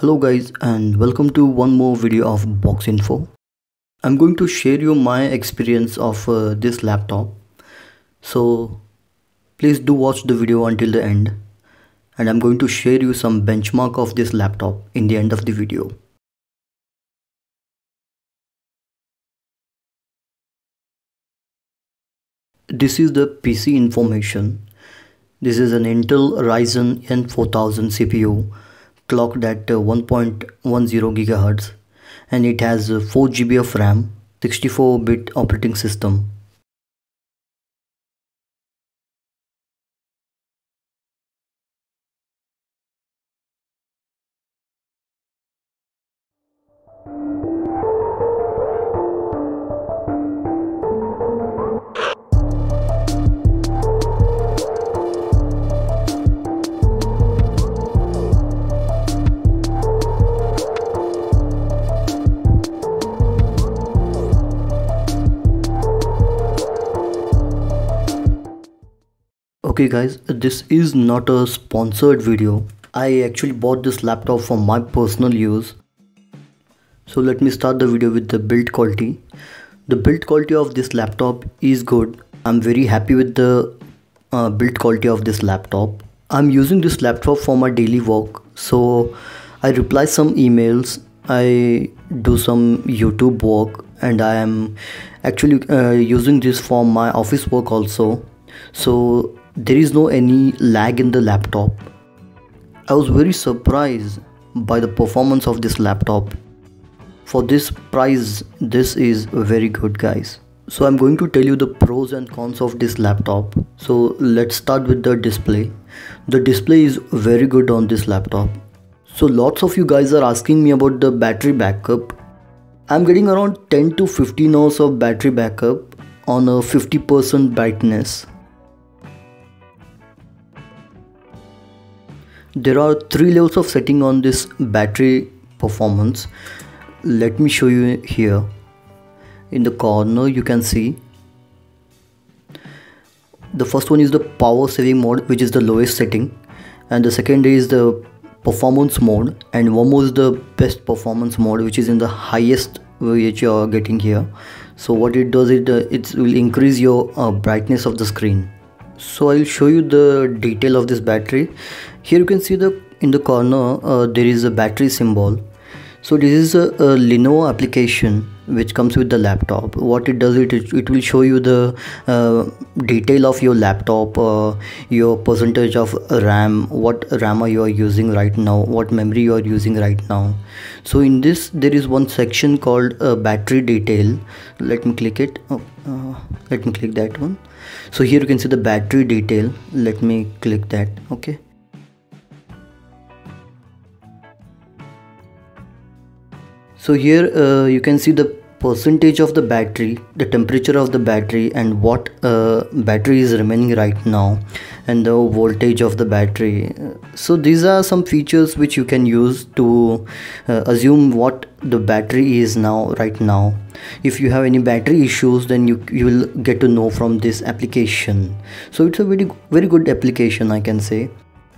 Hello guys and welcome to one more video of box info. I'm going to share you my experience of uh, this laptop. So please do watch the video until the end and I'm going to share you some benchmark of this laptop in the end of the video. This is the PC information. This is an Intel Ryzen N4000 CPU clocked at uh, 1.10 GHz and it has uh, 4 GB of RAM, 64 bit operating system okay guys this is not a sponsored video. I actually bought this laptop for my personal use. So let me start the video with the build quality. The build quality of this laptop is good. I'm very happy with the uh, build quality of this laptop. I'm using this laptop for my daily work. So i reply some emails. I do some youtube work and i am actually uh, using this for my office work also. So there is no any lag in the laptop. I was very surprised by the performance of this laptop. For this price, this is very good guys. So I'm going to tell you the pros and cons of this laptop. So let's start with the display. The display is very good on this laptop. So lots of you guys are asking me about the battery backup. I'm getting around 10 to 15 hours of battery backup on a 50% brightness. There are three levels of setting on this battery performance. Let me show you here. In the corner you can see. The first one is the power saving mode which is the lowest setting. And the second is the performance mode. And one more is the best performance mode which is in the highest which you are getting here. So what it does it uh, it will increase your uh, brightness of the screen so i'll show you the detail of this battery. Here you can see the in the corner uh, there is a battery symbol. So this is a, a, Lenovo application which comes with the laptop. What it does it it will show you the uh, detail of your laptop uh, your percentage of ram what ram you are using right now what memory you are using right now. So in this there is one section called uh, battery detail. Let me click it. Oh, uh, let me click that one so here you can see the battery detail. Let me click that okay? So here uh, you can see the percentage of the battery the temperature of the battery and what uh, battery is remaining right now and the voltage of the battery. So these are some features which you can use to uh, assume what the battery is now right now. If you have any battery issues then you you will get to know from this application. So it's a very very good application i can say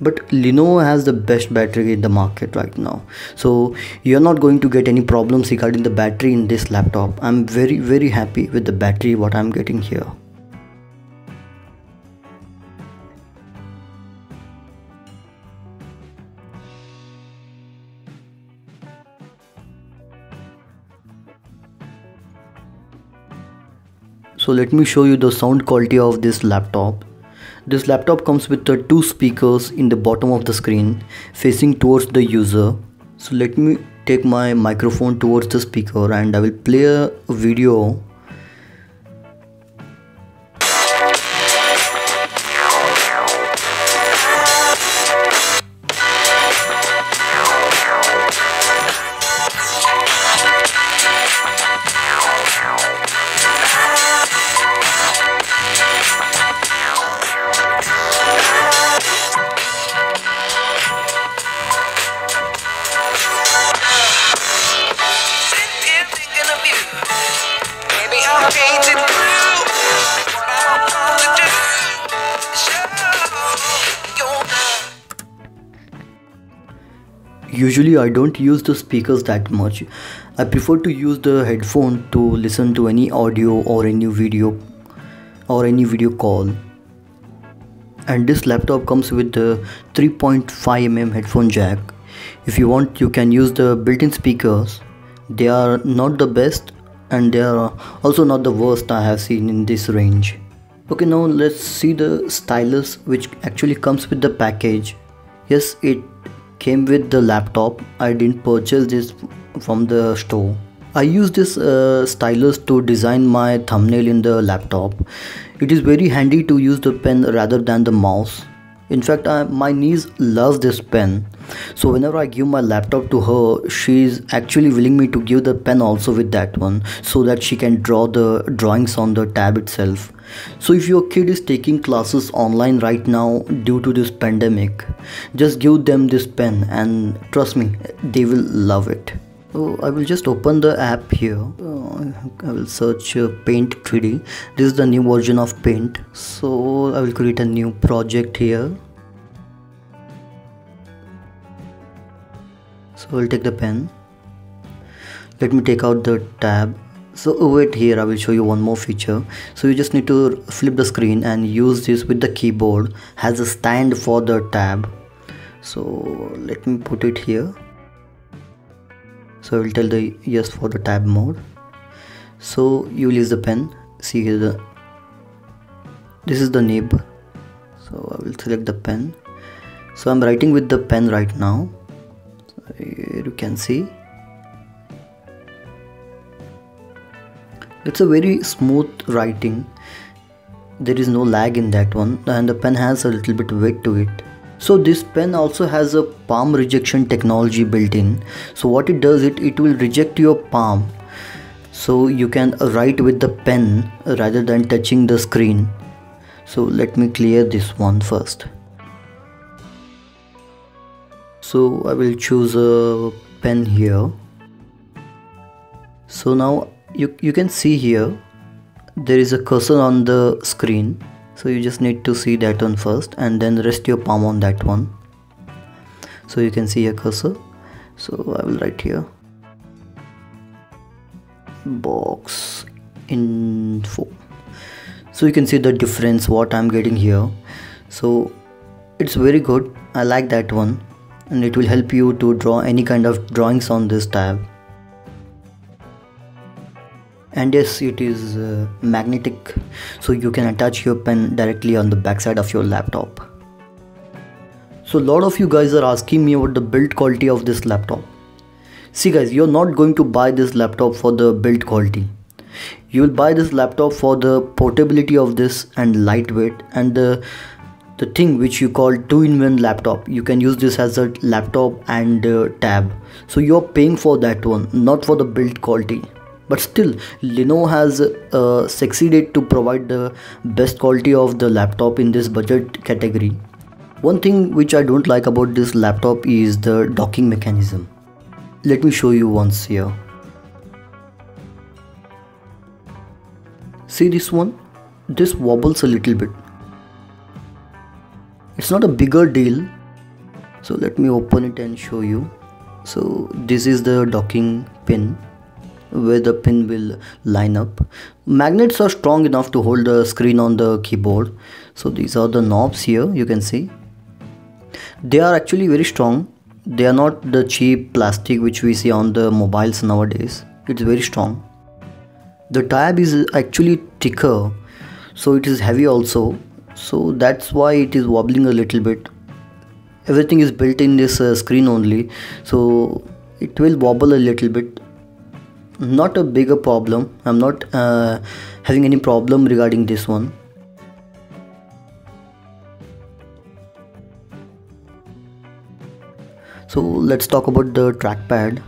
but Lenovo has the best battery in the market right now. So you're not going to get any problems regarding the battery in this laptop. I'm very very happy with the battery what I'm getting here. So let me show you the sound quality of this laptop this laptop comes with the two speakers in the bottom of the screen facing towards the user. So let me take my microphone towards the speaker and I will play a video Usually I don't use the speakers that much. I prefer to use the headphone to listen to any audio or any video or any video call. And this laptop comes with the 3.5mm headphone jack. If you want you can use the built-in speakers. They are not the best and they are also not the worst I have seen in this range. Okay now let's see the stylus which actually comes with the package. Yes it came with the laptop. I didn't purchase this from the store. I use this uh, stylus to design my thumbnail in the laptop. It is very handy to use the pen rather than the mouse. In fact I, my niece loves this pen. So whenever i give my laptop to her she's actually willing me to give the pen also with that one so that she can draw the drawings on the tab itself so if your kid is taking classes online right now due to this pandemic just give them this pen and trust me they will love it. So I will just open the app here. Uh, I will search uh, paint 3d this is the new version of paint. So I will create a new project here. So I'll take the pen. Let me take out the tab so oh, wait here I will show you one more feature. So you just need to flip the screen and use this with the keyboard has a stand for the tab. So let me put it here. So I will tell the yes for the tab mode. So you will use the pen. See here the this is the nib so I will select the pen. So I'm writing with the pen right now. So here you can see it's a very smooth writing. There is no lag in that one and the pen has a little bit weight to it. So this pen also has a palm rejection technology built in. So what it does it it will reject your palm. So you can write with the pen rather than touching the screen. So let me clear this one first. So I will choose a pen here. So now you, you can see here there is a cursor on the screen. So you just need to see that one first and then rest your palm on that one. So you can see a cursor. So I will write here. Box info. So you can see the difference what I'm getting here. So it's very good. I like that one. And it will help you to draw any kind of drawings on this tab and yes it is uh, magnetic so you can attach your pen directly on the backside of your laptop. So a lot of you guys are asking me about the build quality of this laptop. See guys you're not going to buy this laptop for the build quality. You will buy this laptop for the portability of this and lightweight and the the thing which you call two-in-one laptop. You can use this as a laptop and uh, tab. So you're paying for that one not for the build quality but still Lenovo has uh, succeeded to provide the best quality of the laptop in this budget category. One thing which I don't like about this laptop is the docking mechanism. Let me show you once here. See this one? This wobbles a little bit. It's not a bigger deal. So let me open it and show you. So this is the docking pin where the pin will line up. Magnets are strong enough to hold the screen on the keyboard. So these are the knobs here you can see. They are actually very strong. They are not the cheap plastic which we see on the mobiles nowadays. It's very strong. The tab is actually thicker so it is heavy also. So that's why it is wobbling a little bit. Everything is built in this uh, screen only. So it will wobble a little bit not a bigger problem. I'm not uh, having any problem regarding this one. So let's talk about the trackpad.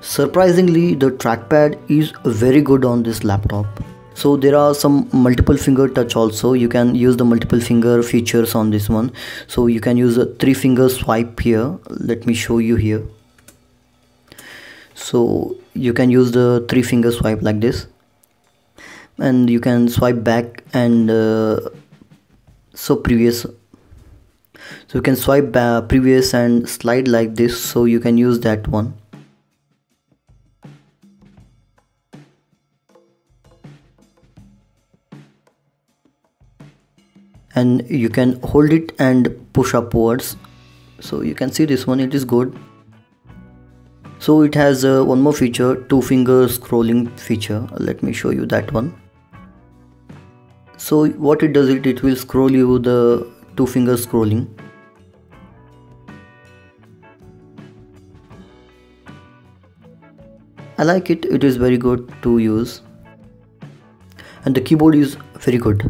Surprisingly the trackpad is very good on this laptop. So there are some multiple finger touch also. You can use the multiple finger features on this one. So you can use a three finger swipe here. Let me show you here. So you can use the three finger swipe like this. And you can swipe back and uh, so previous so you can swipe uh, previous and slide like this so you can use that one. And you can hold it and push upwards. So you can see this one it is good so it has uh, one more feature two finger scrolling feature. Let me show you that one. So what it does it it will scroll you the two finger scrolling. I like it. It is very good to use. And the keyboard is very good.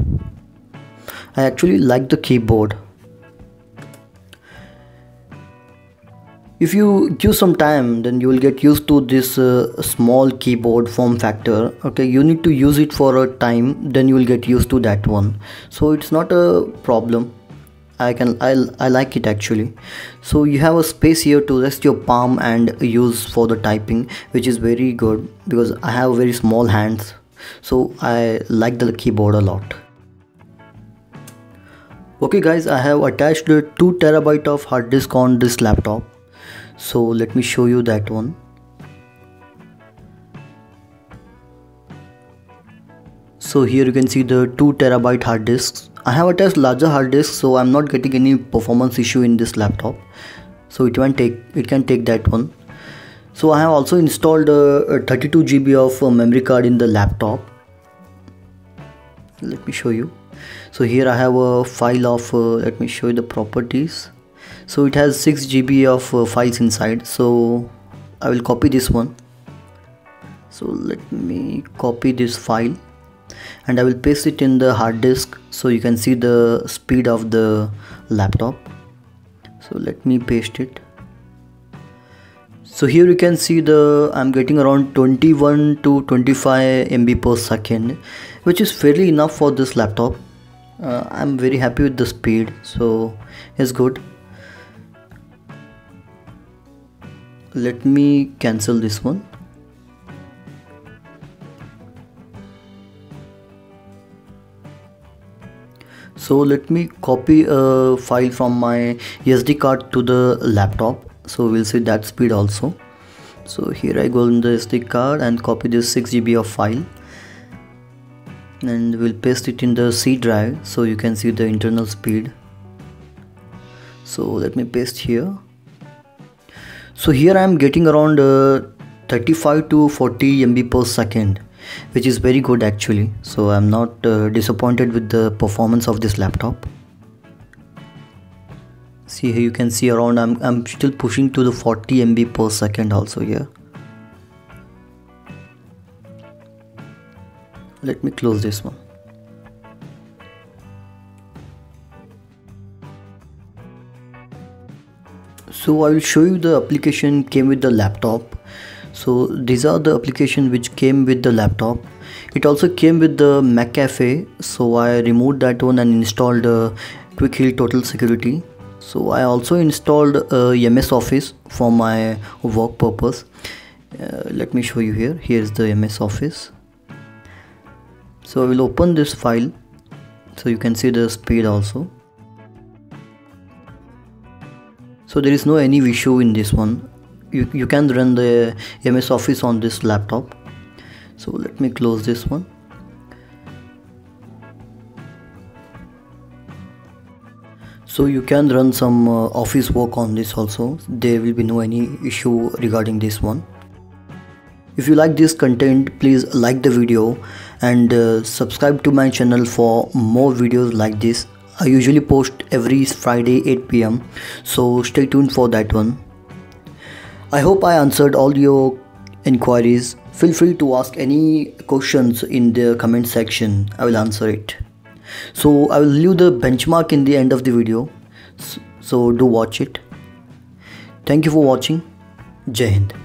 I actually like the keyboard. If you give some time then you will get used to this uh, small keyboard form factor okay? You need to use it for a time then you will get used to that one. So it's not a problem. I can I, I like it actually. So you have a space here to rest your palm and use for the typing which is very good because I have very small hands. So I like the keyboard a lot. Okay guys i have attached 2 terabyte of hard disk on this laptop so let me show you that one. So here you can see the 2 terabyte hard disks. I have attached larger hard disk so i'm not getting any performance issue in this laptop. So it can take it can take that one. So i have also installed a, a 32 gb of uh, memory card in the laptop. Let me show you. So here I have a file of uh, let me show you the properties so it has 6 GB of uh, files inside. So I will copy this one. So let me copy this file. And I will paste it in the hard disk so you can see the speed of the laptop. So let me paste it. So here you can see the I'm getting around 21 to 25 MB per second which is fairly enough for this laptop. Uh, I'm very happy with the speed. So it's good let me cancel this one. So let me copy a file from my SD card to the laptop. So we'll see that speed also. So here I go in the SD card and copy this 6 GB of file. And we'll paste it in the C drive so you can see the internal speed. So let me paste here so here I am getting around uh, 35 to 40 MB per second which is very good actually. So I'm not uh, disappointed with the performance of this laptop. See here you can see around I'm, I'm still pushing to the 40 MB per second also here. Let me close this one so I will show you the application came with the laptop. So these are the application which came with the laptop. It also came with the McAfee so I removed that one and installed uh, Quick Heal Total Security. So I also installed uh, MS Office for my work purpose. Uh, let me show you here. Here's the MS Office. So I will open this file so you can see the speed also so there is no any issue in this one. You, you can run the MS Office on this laptop. So let me close this one. So you can run some uh, office work on this also. There will be no any issue regarding this one. If you like this content please like the video and uh, subscribe to my channel for more videos like this I usually post every Friday 8 pm so stay tuned for that one. I hope I answered all your inquiries. Feel free to ask any questions in the comment section. I will answer it. So I will leave the benchmark in the end of the video. So do watch it. Thank you for watching. Jai Hind